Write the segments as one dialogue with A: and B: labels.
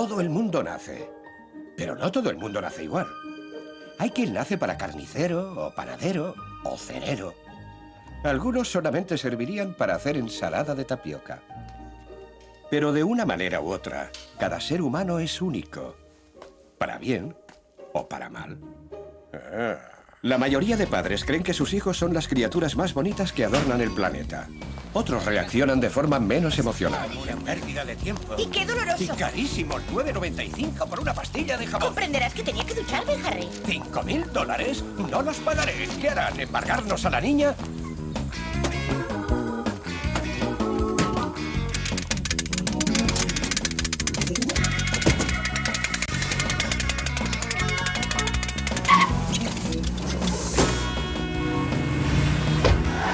A: Todo el mundo nace. Pero no todo el mundo nace igual. Hay quien nace para carnicero, o panadero, o cerero. Algunos solamente servirían para hacer ensalada de tapioca. Pero de una manera u otra, cada ser humano es único. Para bien o para mal. La mayoría de padres creen que sus hijos son las criaturas más bonitas que adornan el planeta. Otros reaccionan de forma menos emocional.
B: Una pérdida de tiempo.
C: Y qué doloroso.
B: Y carísimo, 9.95 por una pastilla de jabón.
C: Comprenderás que tenía que ducharme, Harry.
B: ¿Cinco mil dólares? No los pagaré. ¿Qué harán? ¿Embargarnos a la niña?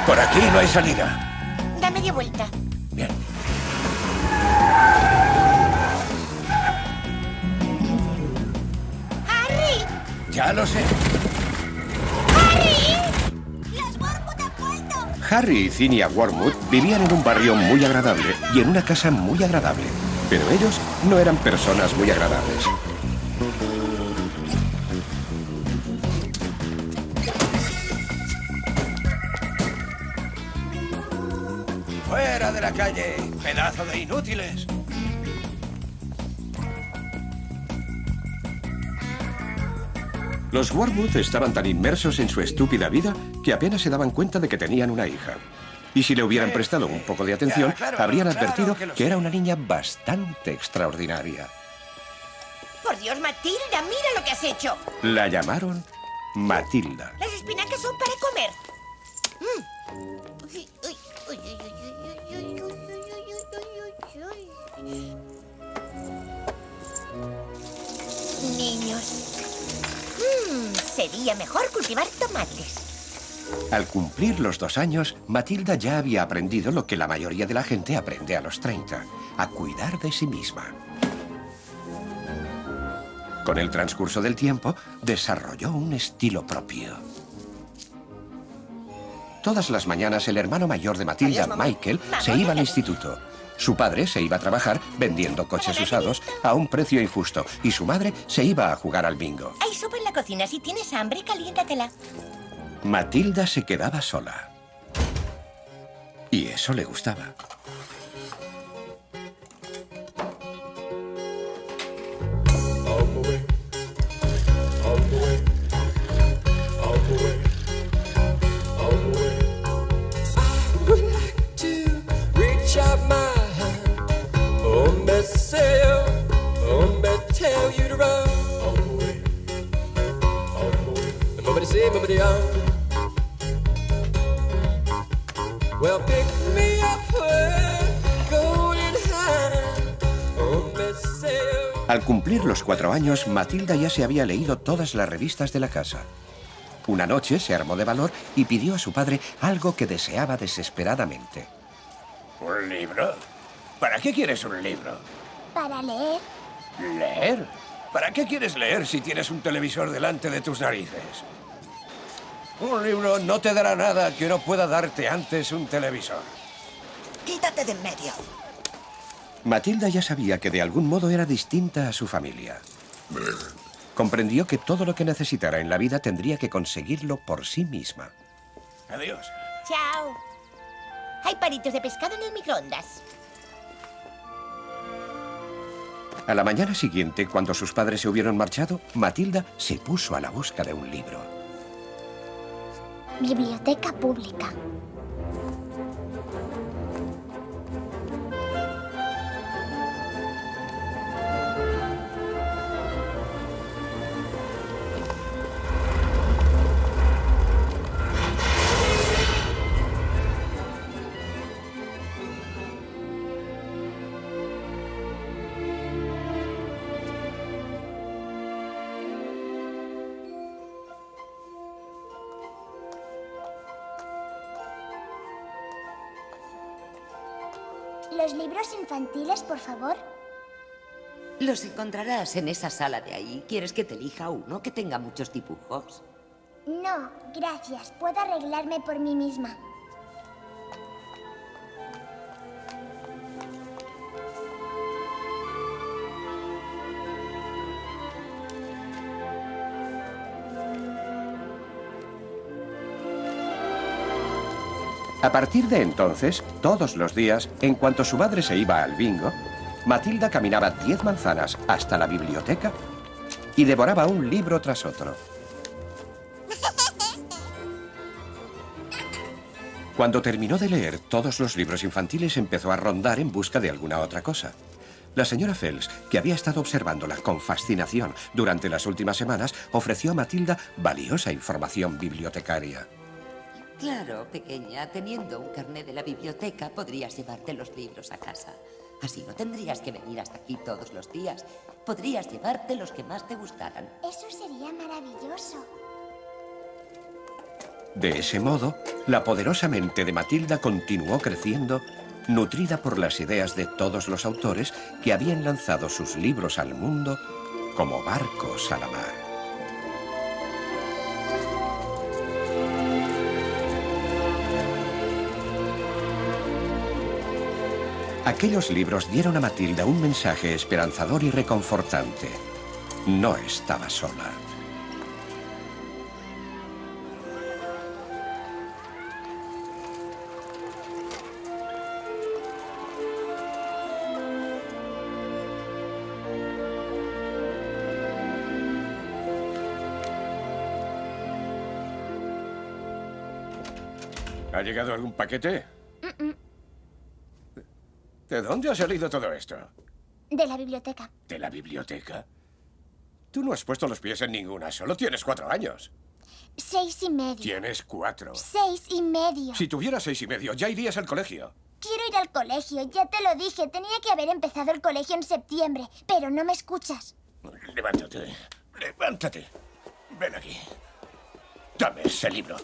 B: Por aquí no hay salida.
C: Da media vuelta.
B: Bien.
C: ¡Harry!
B: Ya lo sé.
C: ¡Los Wormwood han vuelto!
A: Harry y Zinnia Wormwood vivían en un barrio muy agradable y en una casa muy agradable. Pero ellos no eran personas muy agradables.
B: ¡Fuera de la calle! ¡Pedazo de inútiles!
A: Los Wormwood estaban tan inmersos en su estúpida vida que apenas se daban cuenta de que tenían una hija. Y si le hubieran prestado un poco de atención, habrían advertido
B: que
A: era una niña bastante extraordinaria.
C: Por Dios, Matilda, mira lo que has hecho.
A: La llamaron Matilda.
C: Las espinacas son para comer. Mm. Uy, uy, uy, Niños. Hmm, sería mejor cultivar tomates.
A: Al cumplir los dos años, Matilda ya había aprendido lo que la mayoría de la gente aprende a los 30, a cuidar de sí misma. Con el transcurso del tiempo, desarrolló un estilo propio. Todas las mañanas el hermano mayor de Matilda,
B: Adiós.
A: Michael, se iba al instituto. Su padre se iba a trabajar vendiendo coches usados a un precio injusto y su madre se iba a jugar al bingo.
C: Hay sopa en la cocina. Si tienes hambre, caliéntatela.
A: Matilda se quedaba sola. Y eso le gustaba.
D: Nobody say, nobody on. Well, pick me up with golden hand, oh, me say, oh.
A: Al cumplir los cuatro años, Matilda ya se había leído todas las revistas de la casa. Una noche se armó de valor y pidió a su padre algo que deseaba desesperadamente.
B: ¿Un libro? ¿Para qué quieres un libro?
C: Para leer.
B: ¿Leer? ¿Para qué quieres leer si tienes un televisor delante de tus narices? Un libro no te dará nada que no pueda darte antes un televisor.
C: Quítate de en medio.
A: Matilda ya sabía que de algún modo era distinta a su familia. Comprendió que todo lo que necesitara en la vida tendría que conseguirlo por sí misma.
B: Adiós.
C: Chao. Hay palitos de pescado en el microondas.
A: A la mañana siguiente, cuando sus padres se hubieron marchado, Matilda se puso a la busca de un libro.
E: Biblioteca pública. Los libros infantiles, por favor.
F: Los encontrarás en esa sala de ahí. ¿Quieres que te elija uno que tenga muchos dibujos?
E: No, gracias. Puedo arreglarme por mí misma.
A: A partir de entonces, todos los días, en cuanto su madre se iba al bingo, Matilda caminaba diez manzanas hasta la biblioteca y devoraba un libro tras otro. Cuando terminó de leer todos los libros infantiles, empezó a rondar en busca de alguna otra cosa. La señora Fels, que había estado observándola con fascinación durante las últimas semanas, ofreció a Matilda valiosa información bibliotecaria.
F: Claro, pequeña, teniendo un carnet de la biblioteca podrías llevarte los libros a casa. Así no tendrías que venir hasta aquí todos los días. Podrías llevarte los que más te gustaran.
E: Eso sería maravilloso.
A: De ese modo, la poderosa mente de Matilda continuó creciendo, nutrida por las ideas de todos los autores que habían lanzado sus libros al mundo como barcos a la mar. Aquellos libros dieron a Matilda un mensaje esperanzador y reconfortante. No estaba sola.
B: ¿Ha llegado algún paquete? ¿De dónde ha salido todo esto?
E: De la biblioteca.
B: ¿De la biblioteca? Tú no has puesto los pies en ninguna, solo tienes cuatro años.
E: Seis y medio.
B: Tienes cuatro.
E: Seis y medio.
B: Si tuvieras seis y medio, ya irías al colegio.
E: Quiero ir al colegio, ya te lo dije. Tenía que haber empezado el colegio en septiembre, pero no me escuchas.
B: Levántate. Levántate. Ven aquí. Dame ese libro.